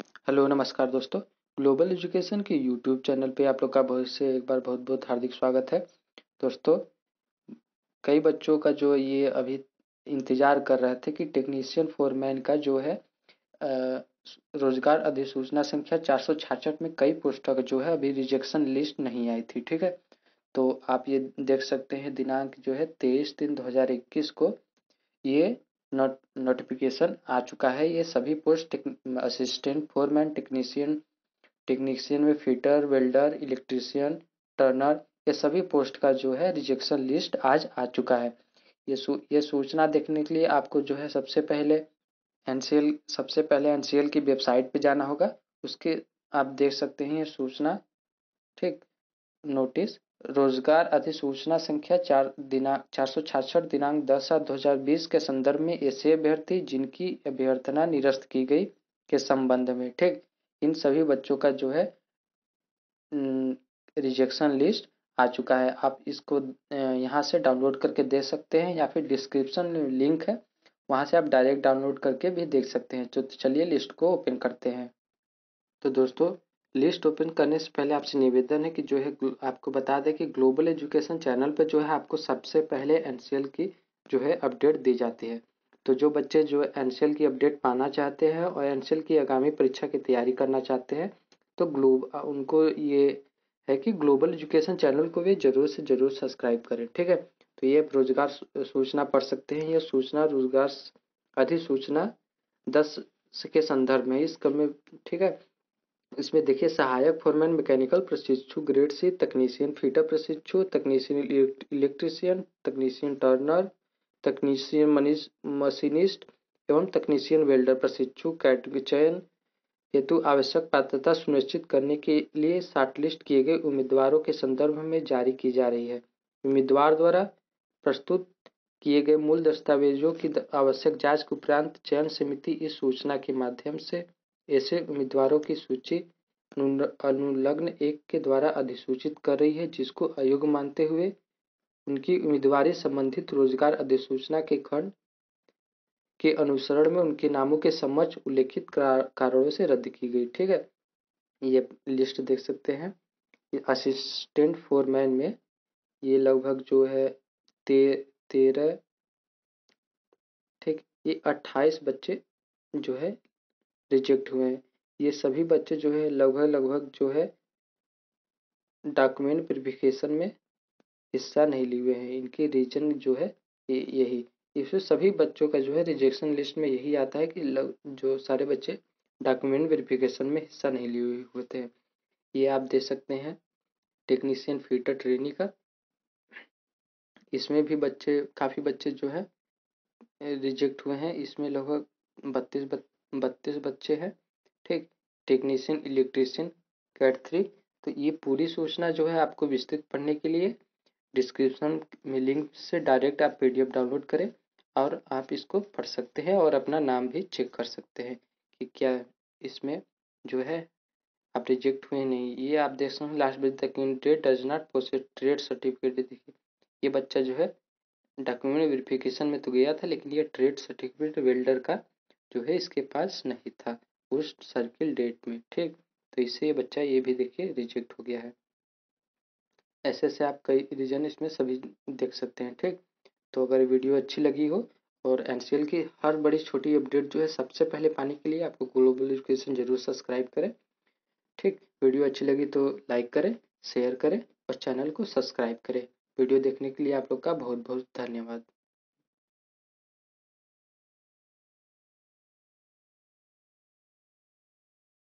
Hello, नमस्कार दोस्तों। Global education के यूट्यूब चैनल पे आप लोग का बहुत से एक बार बहुत बहुत हार्दिक स्वागत है। दोस्तों, कई बच्चों का जो ये अभी इंतज़ार कर रहे थे कि टेक्नीशियन फोरमैन का जो है रोज़गार अधिसूचना संख्या चार में कई पुस्तक जो है अभी रिजेक्शन लिस्ट नहीं आई थी, ठीक है? तो आप ये देख सकते हैं, दिनांक जो है तेईस तीन दो को। ये नोट नोटिफिकेशन आ चुका है। ये सभी post assistant foreman technician technician में फिटर वेल्डर इलेक्ट्रीशियन टर्नर ये सभी पोस्ट का जो है रिजेक्शन लिस्ट आज आ चुका है। ये सू, ये सूचना देखने के लिए आपको जो है सबसे पहले एनसीएल सबसे पहले एनसीएल की वेबसाइट पे जाना होगा। उसके आप देख सकते हैं ये सूचना। ठीक? नोटिस रोज़गार अधिसूचना संख्या चार दिनांक चार सौ छाछठ दिनांक दस सात दो हज़ार बीस के संदर्भ में ऐसे अभ्यर्थी जिनकी अभ्यर्थना निरस्त की गई के संबंध में, ठीक? इन सभी बच्चों का जो है रिजेक्शन लिस्ट आ चुका है। आप इसको यहाँ से डाउनलोड करके दे सकते हैं या फिर डिस्क्रिप्शन लिंक है, वहाँ से आप डायरेक्ट डाउनलोड करके भी देख सकते हैं। तो चलिए लिस्ट को ओपन करते हैं। तो दोस्तों लिस्ट ओपन करने से पहले आपसे निवेदन है कि जो है आपको बता दें कि ग्लोबल एजुकेशन चैनल पर जो है आपको सबसे पहले एन की जो है अपडेट दी जाती है। तो जो बच्चे जो एन की अपडेट पाना चाहते हैं और एन की आगामी परीक्षा की तैयारी करना चाहते हैं तो ग्लोब उनको ये है कि ग्लोबल एजुकेशन चैनल को भी ज़रूर से ज़रूर सब्सक्राइब करें, ठीक है? तो ये रोज़गार सूचना पढ़ सकते हैं यह सूचना रोज़गार अधिसूचना दस के संदर्भ में इस क्रम में, ठीक है? इसमें देखिए, सहायक फॉरमैन, मैकेनिकल प्रशिक्षु ग्रेड सी, तकनीशियन, फीटर प्रशिक्षु तकनीशियन इलेक्ट्रीशियन, तकनीशियन टर्नर, तकनीशियन मनीष, मशीनिस्ट एवं तकनीशियन वेल्डर प्रशिक्षु कैटेगरी चयन हेतु आवश्यक पात्रता सुनिश्चित करने के लिए शॉर्टलिस्ट किए गए उम्मीदवारों के संदर्भ में जारी की जा रही है। उम्मीदवार द्वारा प्रस्तुत किए गए मूल दस्तावेजों की आवश्यक जाँच के उपरांत चयन समिति इस सूचना के माध्यम से ऐसे उम्मीदवारों की सूची अनुलग्न एक के द्वारा अधिसूचित कर रही है जिसको अयोग्य मानते हुए उनकी उम्मीदवारी संबंधित रोज़गार अधिसूचना के खंड के अनुसरण में उनके नामों के समक्ष उल्लेखित कारणों से रद्द की गई ठीक है? ये लिस्ट देख सकते हैं। असिस्टेंट फोरमैन में ये लगभग जो है ते, तेरह ठीक ये अट्ठाईस बच्चे जो है रिजेक्ट हुए हैं। ये सभी बच्चे जो है लगभग लगभग जो है डॉक्यूमेंट वेरिफिकेशन में हिस्सा नहीं लिए हैं। इनके रीजन जो है यही। इसमें सभी बच्चों का जो है रिजेक्शन लिस्ट में यही आता है कि लग, जो सारे बच्चे डॉक्यूमेंट वेरिफिकेशन में हिस्सा नहीं लिए होते हैं। ये आप दे सकते हैं टेक्नीशियन फीटर ट्रेनिंग का। इसमें भी बच्चे काफ़ी बच्चे जो है रिजेक्ट हुए हैं। इसमें लगभग बत्तीस बत्तीस बच्चे हैं, ठीक? टेक्नीशियन इलेक्ट्रीशियन कैट थ्री तो ये पूरी सूचना जो है आपको विस्तृत पढ़ने के लिए डिस्क्रिप्शन में लिंक से डायरेक्ट आप पीडीएफ डाउनलोड करें और आप इसको पढ़ सकते हैं और अपना नाम भी चेक कर सकते हैं कि क्या इसमें जो है आप रिजेक्ट हुए नहीं। ये आप देख सकते हैं लास्ट बजे तक trade does not possess trade certificate देखिए, ये बच्चा जो है डॉक्यूमेंट वेरिफिकेशन में तो गया था, लेकिन ये ट्रेड सर्टिफिकेट वेल्डर का जो है इसके पास नहीं था उस सर्किल डेट में, ठीक? तो इससे ये बच्चा ये भी देखिए रिजेक्ट हो गया है। ऐसे ऐसे आप कई रीजन इसमें सभी देख सकते हैं, ठीक? तो अगर वीडियो अच्छी लगी हो और एनसीएल की हर बड़ी छोटी अपडेट जो है सबसे पहले पाने के लिए आपको ग्लोबल एजुकेशन ज़रूर सब्सक्राइब करें, ठीक? वीडियो अच्छी लगी तो लाइक करें शेयर करें और चैनल को सब्सक्राइब करें। वीडियो देखने के लिए आप लोग का बहुत बहुत धन्यवाद।